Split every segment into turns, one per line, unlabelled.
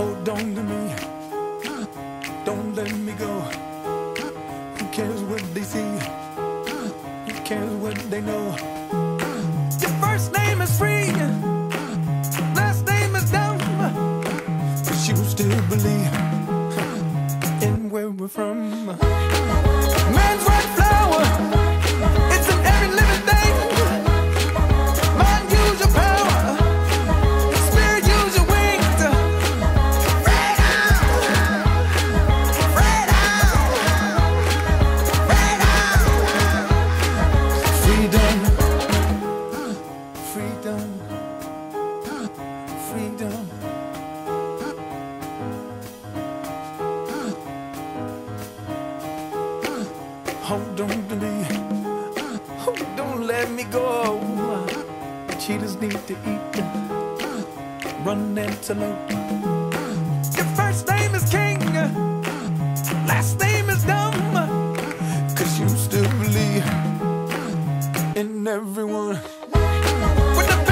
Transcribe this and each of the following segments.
Hold on to me. Don't let me go. Who cares what they see? Who cares what they know? First name is free. Last name is dumb. But you still believe in where we're from. Freedom, freedom. Hold on to me, oh, don't let me go. Cheetahs need to eat, run antelope. Your first name is King, last name is Dumb, cause you still believe in everyone.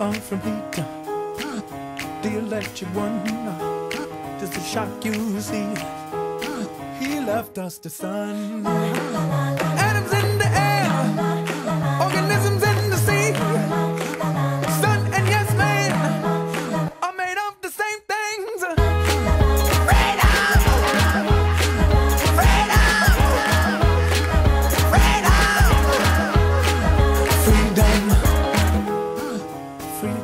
Are from the electric one. Does it shock you see? He left us the sun.